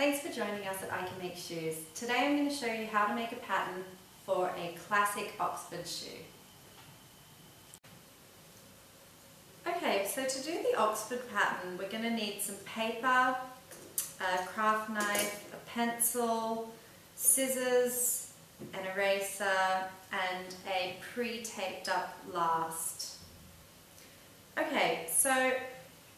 Thanks for joining us at I Can Make Shoes. Today I'm going to show you how to make a pattern for a classic Oxford shoe. Okay, so to do the Oxford pattern we're going to need some paper, a craft knife, a pencil, scissors, an eraser and a pre-taped up last. Okay, so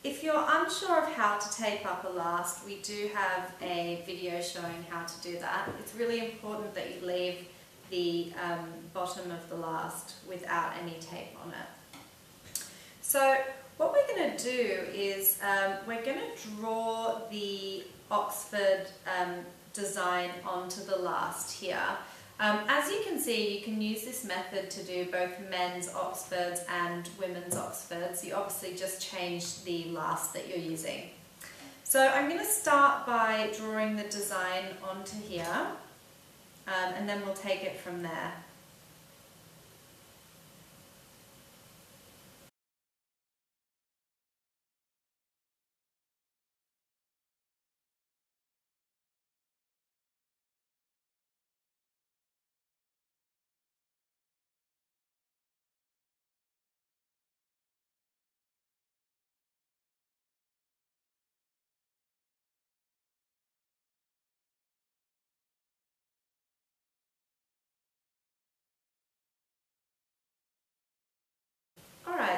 if you're unsure of how to tape up a last, we do have a video showing how to do that. It's really important that you leave the um, bottom of the last without any tape on it. So what we're going to do is um, we're going to draw the Oxford um, design onto the last here. Um, as you can see, you can use this method to do both men's Oxfords and women's Oxfords. You obviously just change the last that you're using. So I'm going to start by drawing the design onto here, um, and then we'll take it from there.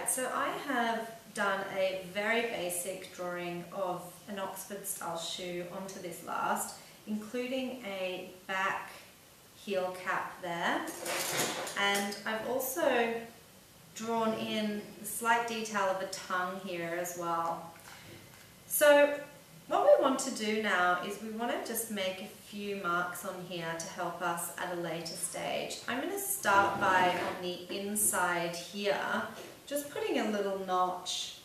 Alright, so I have done a very basic drawing of an Oxford style shoe onto this last, including a back heel cap there. And I've also drawn in the slight detail of a tongue here as well. So what we want to do now is we want to just make a few marks on here to help us at a later stage. I'm going to start by on the inside here just putting a little notch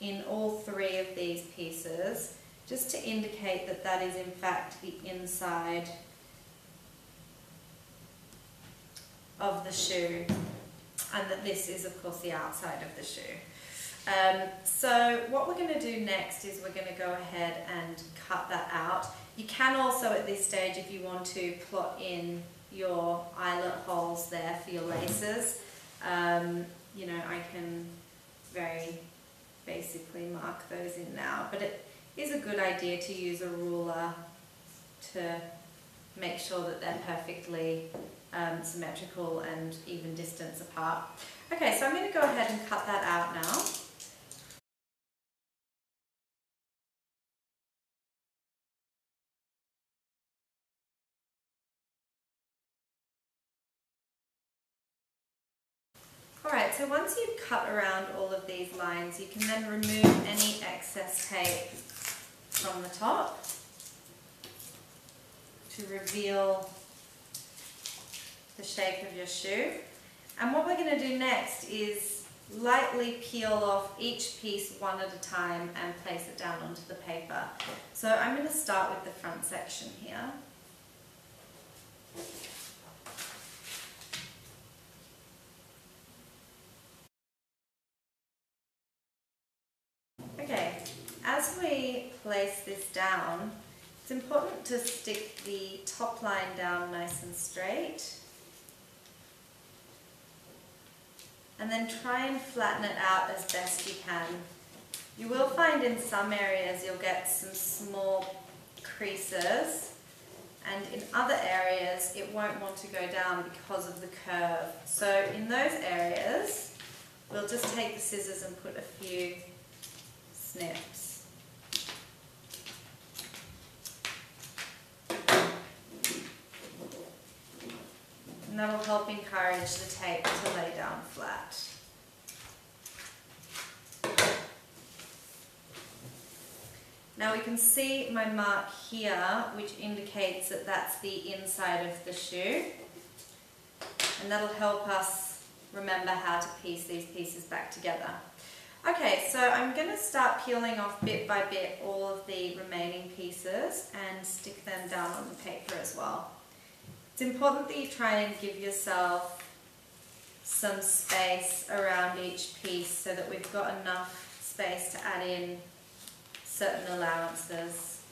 in all three of these pieces just to indicate that that is in fact the inside of the shoe and that this is of course the outside of the shoe. Um, so what we're going to do next is we're going to go ahead and cut that out. You can also at this stage if you want to plot in your eyelet holes there for your laces. Um, you know, I can very basically mark those in now, but it is a good idea to use a ruler to make sure that they're perfectly um, symmetrical and even distance apart. Okay, so I'm going to go ahead and cut that out now. Once you've cut around all of these lines, you can then remove any excess tape from the top to reveal the shape of your shoe. And what we're going to do next is lightly peel off each piece one at a time and place it down onto the paper. So I'm going to start with the front section here. as we place this down, it's important to stick the top line down nice and straight. And then try and flatten it out as best you can. You will find in some areas you'll get some small creases and in other areas it won't want to go down because of the curve. So in those areas, we'll just take the scissors and put a few snips. And that will help encourage the tape to lay down flat. Now we can see my mark here which indicates that that's the inside of the shoe and that'll help us remember how to piece these pieces back together. Okay, so I'm going to start peeling off bit by bit all of the remaining pieces and stick them down on the paper as well. It's important that you try and give yourself some space around each piece so that we've got enough space to add in certain allowances.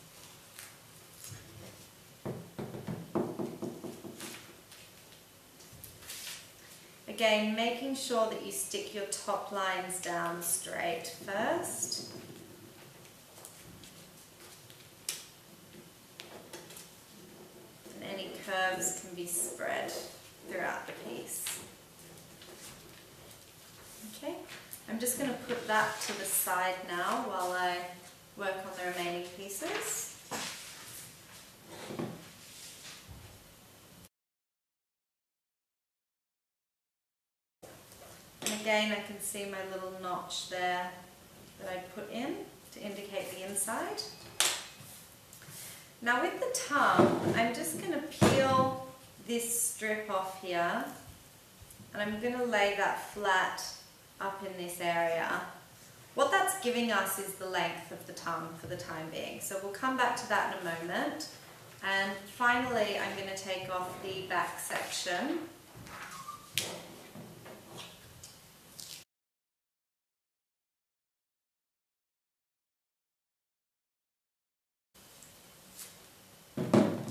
Again, making sure that you stick your top lines down straight first. Curves can be spread throughout the piece. Okay, I'm just going to put that to the side now while I work on the remaining pieces. And again, I can see my little notch there that I put in to indicate the inside. Now with the tongue, I'm just going to peel this strip off here and I'm going to lay that flat up in this area. What that's giving us is the length of the tongue for the time being. So we'll come back to that in a moment. And finally, I'm going to take off the back section.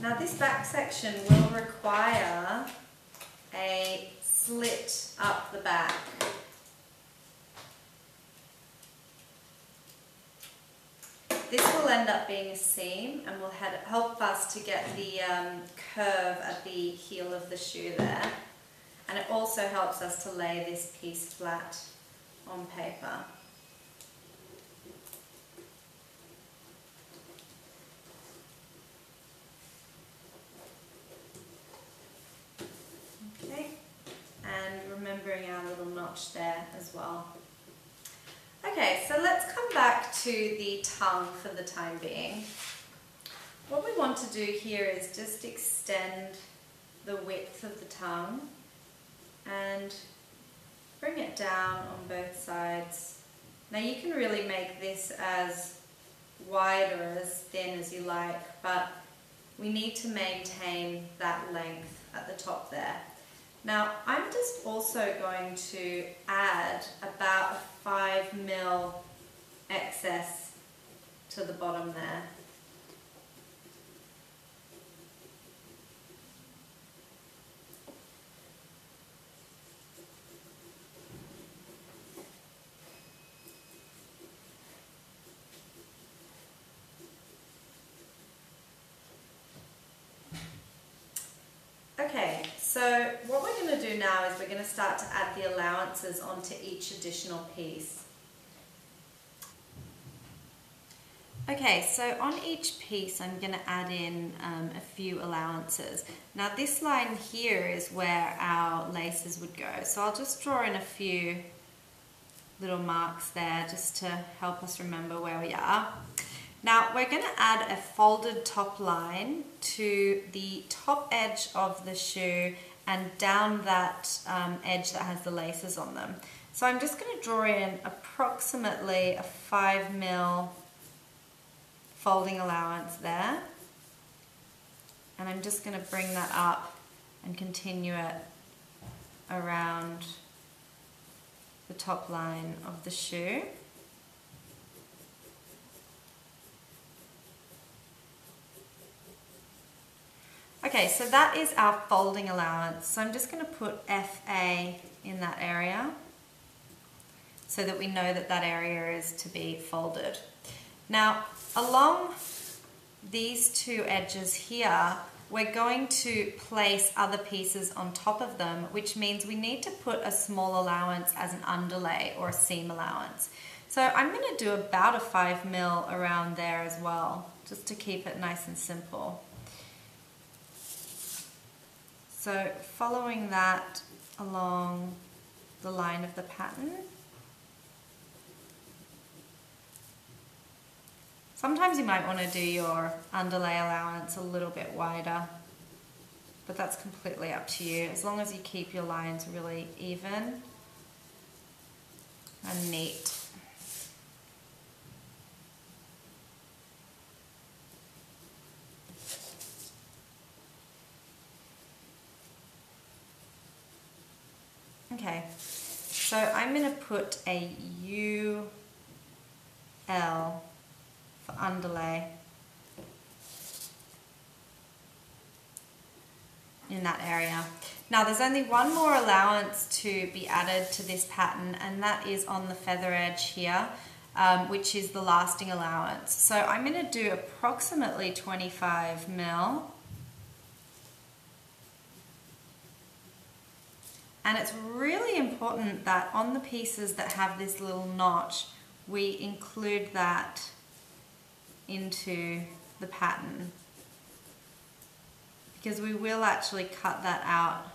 Now this section will require a slit up the back. This will end up being a seam and will help us to get the um, curve at the heel of the shoe there. And it also helps us to lay this piece flat on paper. Okay, and remembering our little notch there as well. Okay, so let's come back to the tongue for the time being. What we want to do here is just extend the width of the tongue and bring it down on both sides. Now you can really make this as wide or as thin as you like, but we need to maintain that length at the top there. Now I'm just also going to add about a 5 mil excess to the bottom there. Okay, so what we're going to do now is we're going to start to add the allowances onto each additional piece. Okay, so on each piece I'm going to add in um, a few allowances. Now this line here is where our laces would go, so I'll just draw in a few little marks there just to help us remember where we are. Now we're going to add a folded top line to the top edge of the shoe and down that um, edge that has the laces on them. So I'm just going to draw in approximately a 5 mil folding allowance there. And I'm just going to bring that up and continue it around the top line of the shoe. Okay, so that is our folding allowance. So I'm just going to put FA in that area so that we know that that area is to be folded. Now, along these two edges here, we're going to place other pieces on top of them, which means we need to put a small allowance as an underlay or a seam allowance. So I'm going to do about a 5 mil around there as well, just to keep it nice and simple. So following that along the line of the pattern. Sometimes you might want to do your underlay allowance a little bit wider, but that's completely up to you, as long as you keep your lines really even and neat. Okay, so I'm going to put a U L for underlay. in that area. Now there's only one more allowance to be added to this pattern and that is on the feather edge here, um, which is the lasting allowance. So I'm going to do approximately 25 mil. And it's really important that on the pieces that have this little notch, we include that into the pattern because we will actually cut that out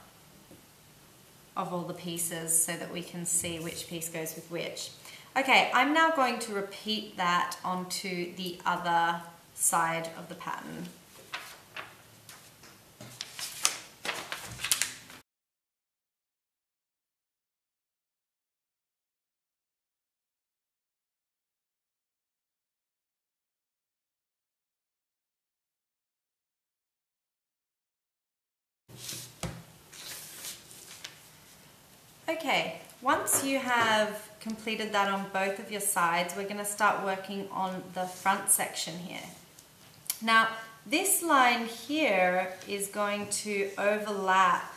of all the pieces so that we can see which piece goes with which. Okay, I'm now going to repeat that onto the other side of the pattern. Okay, once you have completed that on both of your sides, we're going to start working on the front section here. Now, this line here is going to overlap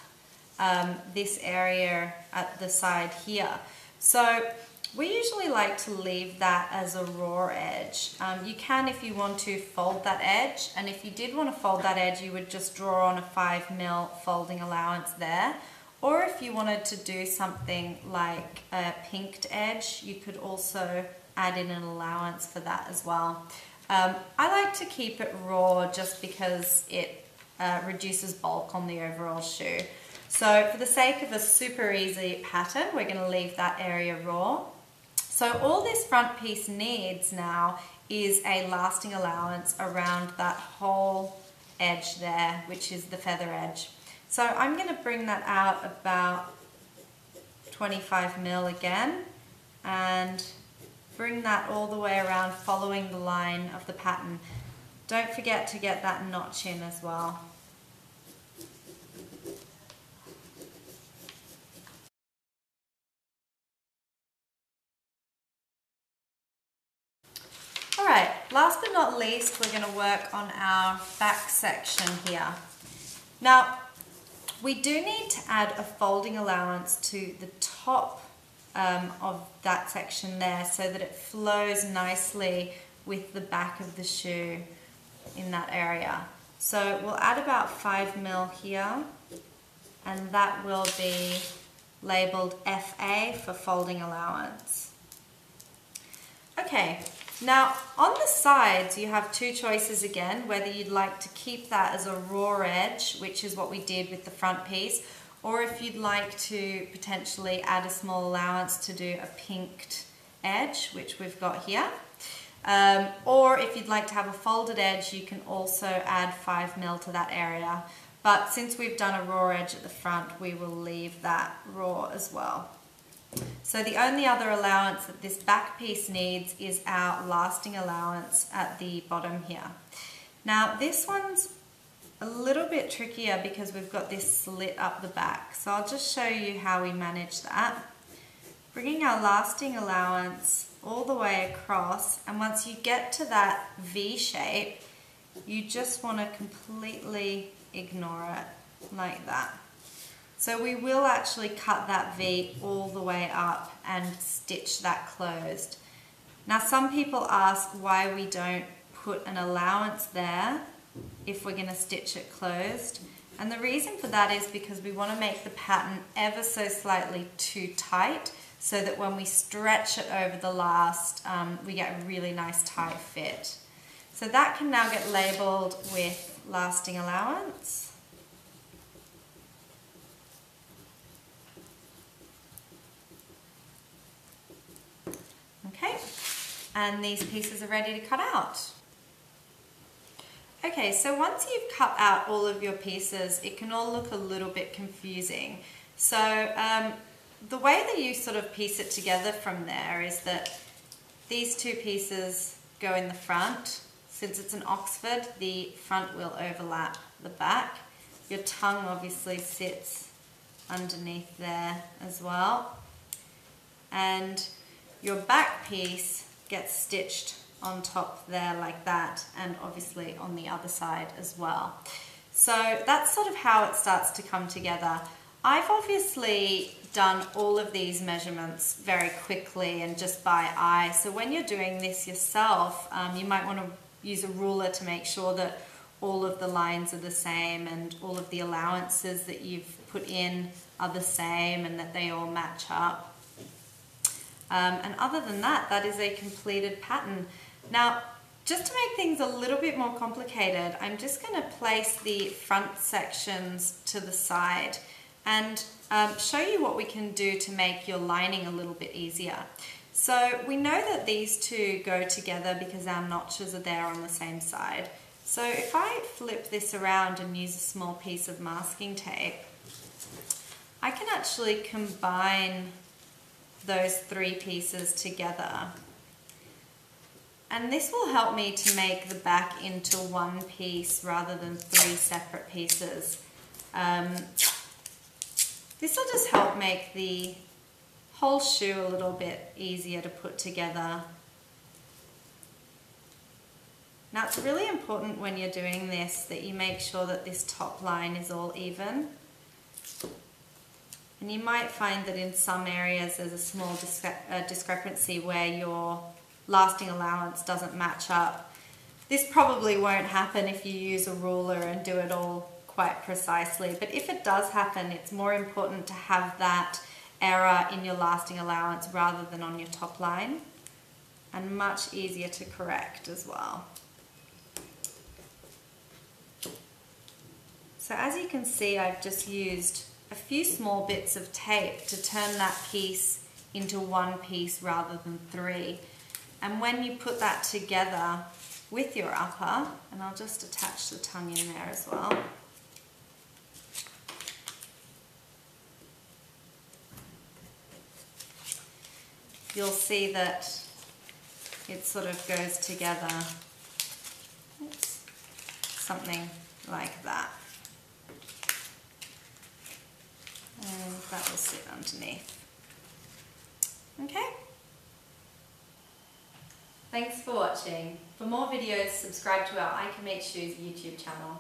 um, this area at the side here. So we usually like to leave that as a raw edge. Um, you can, if you want to, fold that edge. And if you did want to fold that edge, you would just draw on a 5 mil folding allowance there. Or if you wanted to do something like a pinked edge, you could also add in an allowance for that as well. Um, I like to keep it raw just because it uh, reduces bulk on the overall shoe. So for the sake of a super easy pattern, we're going to leave that area raw. So all this front piece needs now is a lasting allowance around that whole edge there, which is the feather edge. So I'm going to bring that out about 25 mil again and bring that all the way around following the line of the pattern. Don't forget to get that notch in as well. Alright, last but not least we're going to work on our back section here. Now we do need to add a folding allowance to the top um, of that section there so that it flows nicely with the back of the shoe in that area. So we'll add about 5 mil here and that will be labeled FA for folding allowance. Okay, now on the sides you have two choices again, whether you'd like to keep that as a raw edge, which is what we did with the front piece, or if you'd like to potentially add a small allowance to do a pinked edge, which we've got here. Um, or if you'd like to have a folded edge, you can also add 5 mil to that area. But since we've done a raw edge at the front, we will leave that raw as well. So the only other allowance that this back piece needs is our lasting allowance at the bottom here. Now this one's a little bit trickier because we've got this slit up the back. So I'll just show you how we manage that. Bringing our lasting allowance all the way across and once you get to that V shape, you just want to completely ignore it like that. So we will actually cut that V all the way up and stitch that closed. Now some people ask why we don't put an allowance there if we're going to stitch it closed. And the reason for that is because we want to make the pattern ever so slightly too tight so that when we stretch it over the last, um, we get a really nice tight fit. So that can now get labelled with lasting allowance. Okay, and these pieces are ready to cut out. Okay, so once you've cut out all of your pieces, it can all look a little bit confusing. So um, the way that you sort of piece it together from there is that these two pieces go in the front. Since it's an Oxford, the front will overlap the back. Your tongue obviously sits underneath there as well. And your back piece gets stitched on top there like that and obviously on the other side as well. So that's sort of how it starts to come together. I've obviously done all of these measurements very quickly and just by eye. So when you're doing this yourself, um, you might want to use a ruler to make sure that all of the lines are the same and all of the allowances that you've put in are the same and that they all match up. Um, and other than that, that is a completed pattern. Now, just to make things a little bit more complicated, I'm just going to place the front sections to the side and um, show you what we can do to make your lining a little bit easier. So we know that these two go together because our notches are there on the same side. So if I flip this around and use a small piece of masking tape, I can actually combine those three pieces together. And this will help me to make the back into one piece rather than three separate pieces. Um, this will just help make the whole shoe a little bit easier to put together. Now it's really important when you're doing this that you make sure that this top line is all even. And you might find that in some areas there's a small discre uh, discrepancy where your lasting allowance doesn't match up. This probably won't happen if you use a ruler and do it all quite precisely. But if it does happen, it's more important to have that error in your lasting allowance rather than on your top line and much easier to correct as well. So as you can see, I've just used a few small bits of tape to turn that piece into one piece rather than three. And when you put that together with your upper, and I'll just attach the tongue in there as well, you'll see that it sort of goes together. Oops. Something like that. And that will sit underneath. Okay. Thanks for watching. For more videos, subscribe to our I Can Make Shoes YouTube channel.